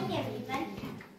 morning everyone.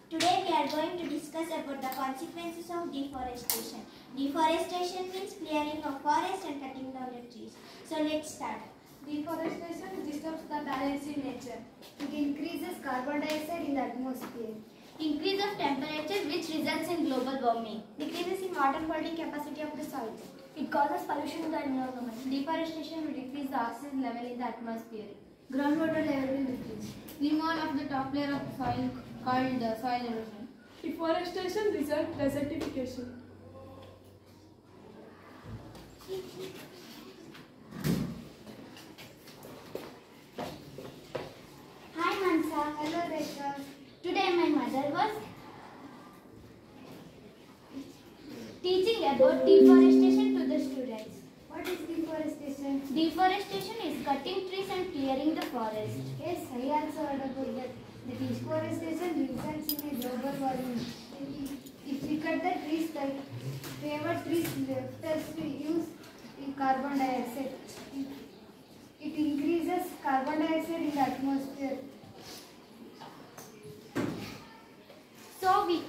Today we are going to discuss about the consequences of deforestation. Deforestation means clearing of forest and cutting down of trees. So let's start. Deforestation disturbs the balance in nature. It increases carbon dioxide in the atmosphere. Increase of temperature which results in global warming. Decreases in water holding capacity of the soil. It causes pollution in the environment. Deforestation will decrease the oxygen level in the atmosphere. Groundwater level will decrease. Removal of the top layer of soil called uh, soil erosion. Deforestation results desertification. Hi Mansa. Hello, Rekha. Today my mother was teaching about deforestation to the students. What is deforestation? Deforestation is cutting trees and clearing the forest. Yes, I also heard about that. The deforestation results in a global warming. If we cut the trees, the favor trees left us to use carbon dioxide. It, it increases carbon dioxide in the atmosphere. So we,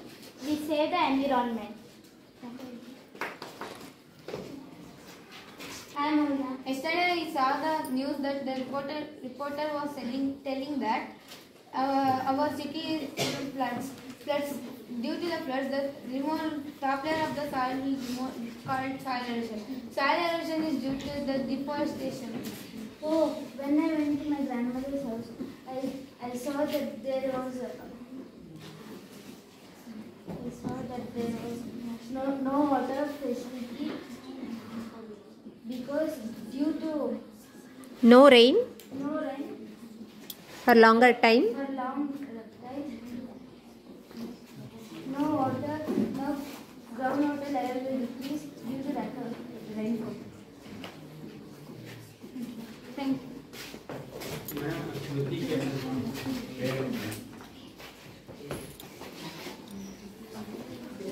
we save the environment. I am Mona. Yesterday I saw the news that the reporter reporter was telling telling that uh, our city is floods floods due to the floods the removal top layer of the soil remove called soil erosion. Soil erosion is due to the deforestation. Oh, when I went to my grandmother's house, I, I saw that there was a, I saw that there was no, no water facility because due to No rain no rain for longer time. for long time, no water, no groundwater level will decrease due to lack of rainfall. Thank you.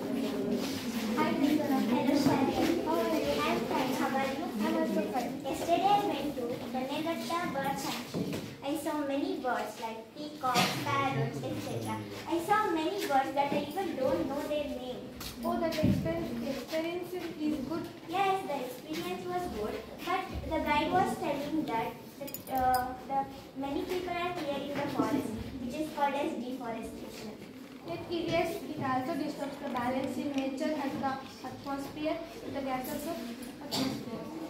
Hi, Priyanka. Hello Shari. How are you? I'm fine. How are you? I'm also fine. Yesterday I went to Bannerghatta Bird Sanctuary. I saw many birds like peacocks, parrots, etc. I saw many birds that I even don't know their name. Oh, that experience, is good. Yes, the experience was good, but the guide was telling that, that uh, the many people are clearing the forest, which is called as deforestation. It, yes, it also disturbs the balance in nature and the atmosphere, the gases of atmosphere.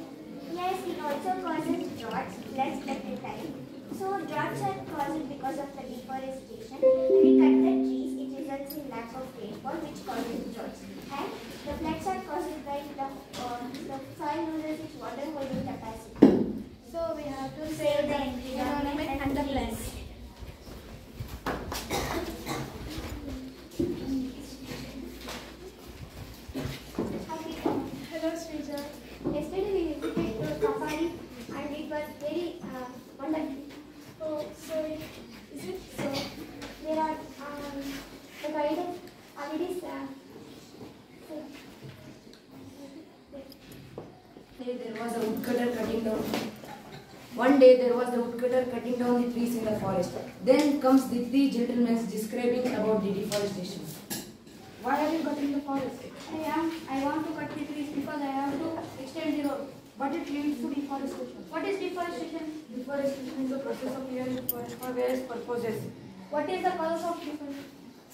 Yes, it also causes droughts, floods at a time. So droughts are caused because of the deforestation. When we cut the trees, it results in lack of rainfall, which causes droughts. And the floods are caused by the, uh, the soil loses its water holding capacity. So we have to Save the environment and the plants. Hello Srija. Yesterday we visited the safari and it was very uh, wonderful. So is it so? There are um, the uh, day there was a woodcutter cutting down. One day there was a woodcutter cutting down the trees in the forest. Then comes the three gentlemen describing about the deforestation. Why are you cutting the forest? I am I want to cut the trees because I have to extend the road. But it leads to deforestation. What is deforestation? Deforestation is the process of clearing forest for various purposes. What is the causes of deforestation?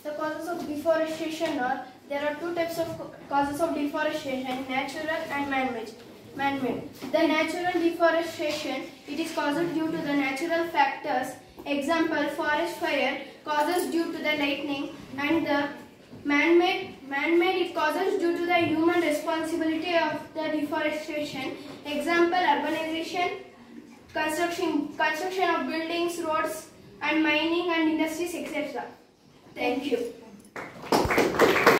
The causes of deforestation are there are two types of causes of deforestation: natural and man-made. Man-made. The natural deforestation it is caused due to the natural factors. Example: forest fire causes due to the lightning, and the man-made man-made it causes due to the human responsibility of the deforestation. Example: urbanization, construction construction of buildings, roads, and mining and industries, etc. Thank you.